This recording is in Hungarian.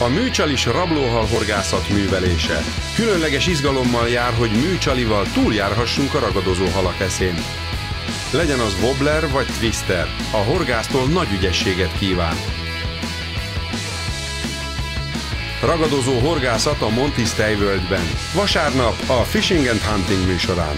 A műcsalis rablóhal horgászat művelése. Különleges izgalommal jár, hogy műcsalival túljárhassunk a ragadozó halak eszén. Legyen az wobbler vagy twister, a horgásztól nagy ügyességet kíván. Ragadozó horgászat a Monty tejvölgyben. Vasárnap a Fishing and Hunting műsorán.